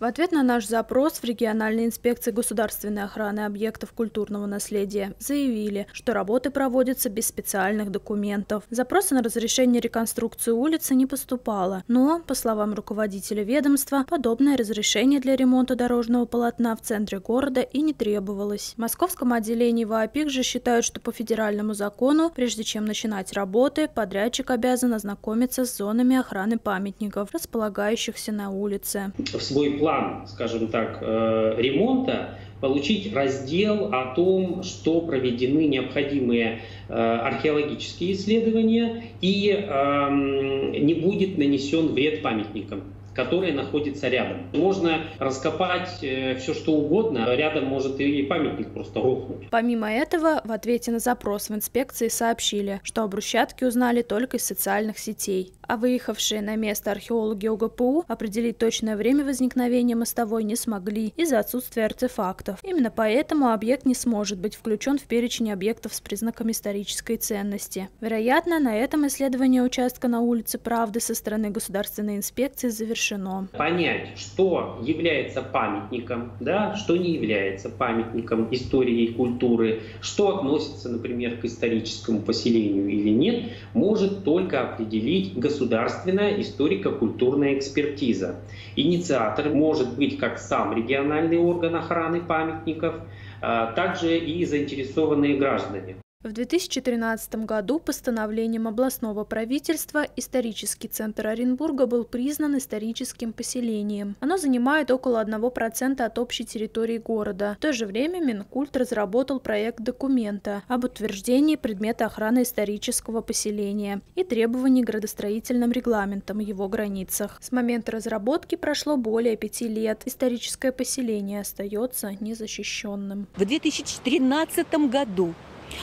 В ответ на наш запрос в региональной инспекции государственной охраны объектов культурного наследия заявили, что работы проводятся без специальных документов. Запроса на разрешение реконструкции улицы не поступало, но, по словам руководителя ведомства, подобное разрешение для ремонта дорожного полотна в центре города и не требовалось. В московском отделении ВАПИК же считают, что по федеральному закону, прежде чем начинать работы, подрядчик обязан ознакомиться с зонами охраны памятников, располагающихся на улице. В свой план план, скажем так, э, ремонта, получить раздел о том, что проведены необходимые э, археологические исследования и эм, не будет нанесен вред памятникам которые находятся рядом. Можно раскопать э, все, что угодно, рядом может и памятник просто рухнуть. Помимо этого, в ответе на запрос в инспекции сообщили, что о брусчатке узнали только из социальных сетей, а выехавшие на место археологи ОГПУ определить точное время возникновения мостовой не смогли из-за отсутствия артефактов. Именно поэтому объект не сможет быть включен в перечень объектов с признаком исторической ценности. Вероятно, на этом исследование участка на улице Правды со стороны государственной инспекции завершено решено. Понять, что является памятником, да, что не является памятником истории и культуры, что относится, например, к историческому поселению или нет, может только определить государственная историко-культурная экспертиза. Инициатор может быть как сам региональный орган охраны памятников, а также и заинтересованные граждане. В 2013 году постановлением областного правительства исторический центр Оренбурга был признан историческим поселением. Оно занимает около 1% от общей территории города. В то же время Минкульт разработал проект документа об утверждении предмета охраны исторического поселения и требований градостроительным регламентам его границах. С момента разработки прошло более пяти лет. Историческое поселение остается незащищенным. В 2013 году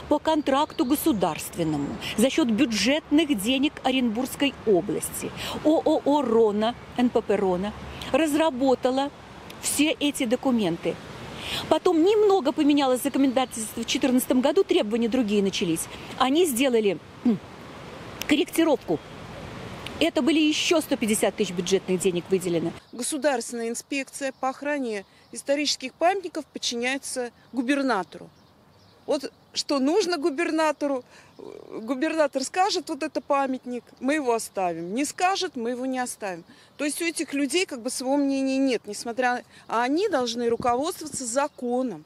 по контракту государственному за счет бюджетных денег Оренбургской области ООО «Рона», НПП «Рона» разработала все эти документы. Потом немного поменялось законодательство в 2014 году, требования другие начались. Они сделали корректировку это были еще 150 тысяч бюджетных денег выделено. Государственная инспекция по охране исторических памятников подчиняется губернатору. Вот что нужно губернатору, губернатор скажет, вот это памятник, мы его оставим. Не скажет, мы его не оставим. То есть у этих людей как бы своего мнения нет, несмотря... А они должны руководствоваться законом,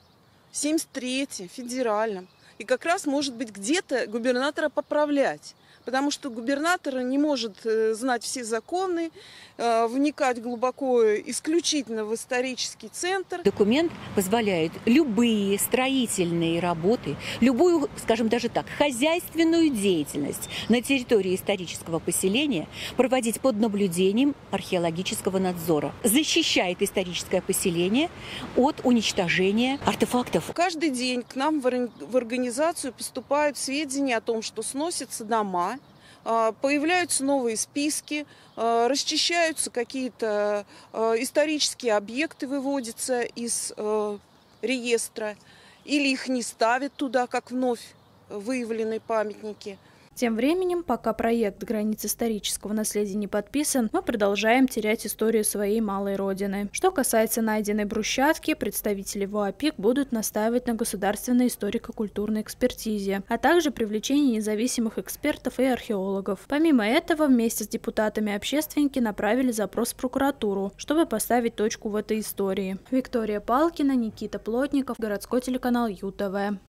73-м, федеральным. И как раз, может быть, где-то губернатора поправлять потому что губернатор не может э, знать все законы, э, вникать глубоко исключительно в исторический центр. Документ позволяет любые строительные работы, любую, скажем даже так, хозяйственную деятельность на территории исторического поселения проводить под наблюдением археологического надзора. Защищает историческое поселение от уничтожения артефактов. Каждый день к нам в организацию поступают сведения о том, что сносятся дома, появляются новые списки, а, расчищаются какие-то а, исторические объекты, выводятся из реестра, или их не ставят туда, как вновь выявленные памятники – тем временем, пока проект границ исторического наследия не подписан, мы продолжаем терять историю своей малой родины. Что касается найденной брусчатки, представители ВОАПИК будут настаивать на государственной историко-культурной экспертизе, а также привлечении независимых экспертов и археологов. Помимо этого, вместе с депутатами общественники направили запрос в прокуратуру, чтобы поставить точку в этой истории. Виктория Палкина, Никита Плотников, городской телеканал ЮТВ.